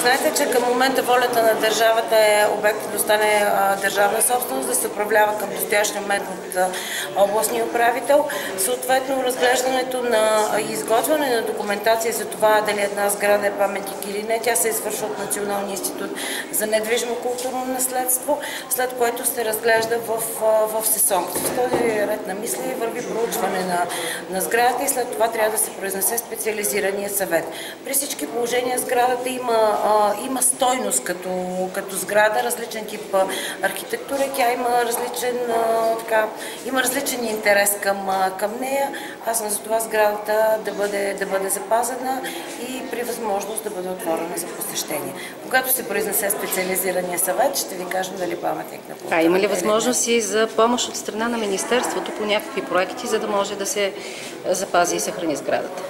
знаете, че към момента волята на държавата е обектът да стане държавна собственост, да се управлява към настоящия момент от областния управител. Съответно, разглеждането на изготвяне на документация за това дали една сграда е паметник или не, тя се извършва от Националния институт за недвижимо културно наследство, след което се разглежда в, в СЕСОН. В този ред на мисли върви проучване на, на сградата и след това трябва да се произнесе специализирания съвет. При всички положения сградата има, а, има стойност като, като сграда, различен тип архитектура, тя има различен, а, така, има различен интерес към, а, към нея. Аз съм за това сградата да бъде, да бъде запазена и при възможност да бъде отворена за посещение. Когато се произнесе специализирания съвет, ще ви кажем дали паметник на култура. А има ли възможност и за помощ от страна на Министерството по някакви проекти, за да може да се запази и съхрани сградата?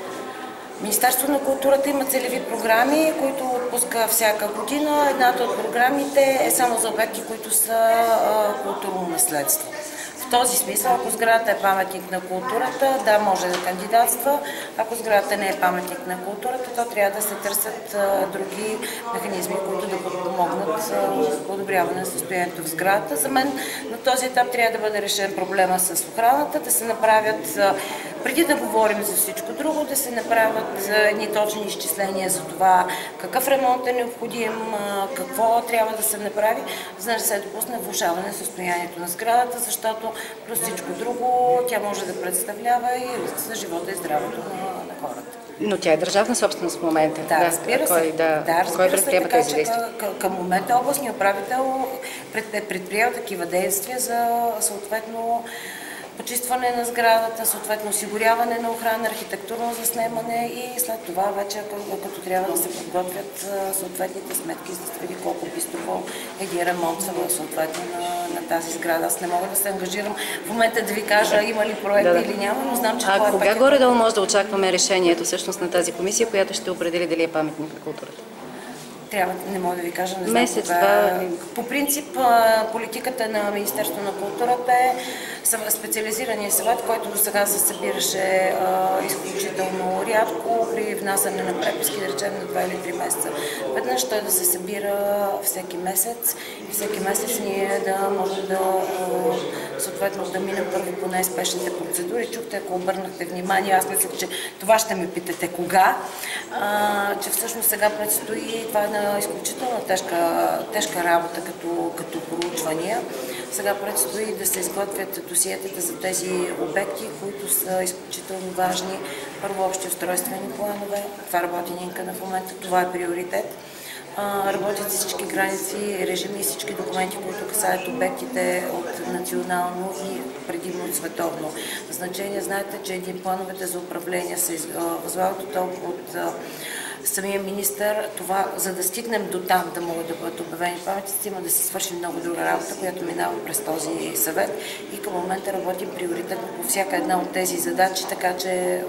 Министерството на културата има целеви програми, които отпуска всяка година. Едната от програмите е само за обекти, които са културно наследство. В този смисъл, ако сградата е паметник на културата, да, може да кандидатства. Ако сградата не е паметник на културата, то трябва да се търсят други механизми, които да подпомогнат подобряване на състоянието в сградата. За мен на този етап трябва да бъде решен проблема с охраната, да се направят, преди да говорим за всичко друго, да се направят едни точни изчисления за това какъв ремонт е необходим, какво трябва да се направи, за да се допусне влушаване на състоянието на сградата, защото плюс всичко друго тя може да представлява и за живота и здравето на, на хората. Но тя е държавна собственост в момента. Да, разбира се. Кой, да, да, разбира кой предприема се, тези действия? Към, към момента областният управител е предприел такива действия за съответно почистване на сградата, съответно осигуряване на охрана, архитектурно заснемане и след това вече, като трябва да се подготвят съответните сметки, за да се види колко би струвал един ремонт съответно на, на тази сграда. Аз не мога да се ангажирам в момента да ви кажа има ли проект да, да. или няма, но знам, че а това е кога горе-долу може да очакваме решението всъщност на тази комисия, която ще определи дали е паметник на културата? Трябва, не мога да ви кажа, не знам Месец, кога. Това... По принцип, политиката на Министерството на културата е специализирания съвет, който до сега се събираше а, изключително рядко при внасяне на преписки, да речем на 2 или 3 месеца. Веднъж той да се събира всеки месец и всеки месец ние да можем да съответно да минем първо по най-спешните процедури. Чухте, ако обърнахте внимание, аз мисля, че това ще ме питате кога, а, че всъщност сега предстои, това е една изключително тежка, тежка работа като, като проучвания. Сега предстои да се изготвят досиетата за тези обекти, които са изключително важни. Първо общи устройствени планове. Това работи Нинка на момента. Това е приоритет. Работят всички граници, режими и всички документи, които касаят обектите от национално и предимно от световно значение. Знаете, че един плановете за управление се възлагат от, от самия министър, това, за да стигнем до там да могат да бъдат обявени паметниците, има да се свърши много друга работа, която минава през този съвет и към момента работим приоритетно по всяка една от тези задачи, така че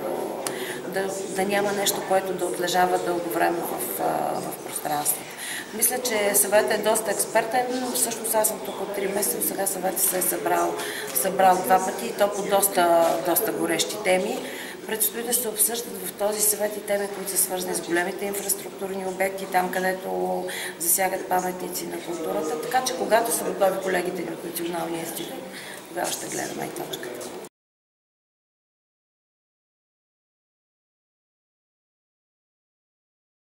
да, да няма нещо, което да отлежава дълго време в, в пространството. Мисля, че съветът е доста експертен. Всъщност аз съм тук от 3 месеца, сега съветът се е събрал, събрал два пъти и то по доста, доста горещи теми. Предстои да се обсъждат в този съвет и теми, които са свързани с големите инфраструктурни обекти, там където засягат паметници на културата. Така че когато са готови колегите ни от Националния институт, тогава ще гледаме и точката.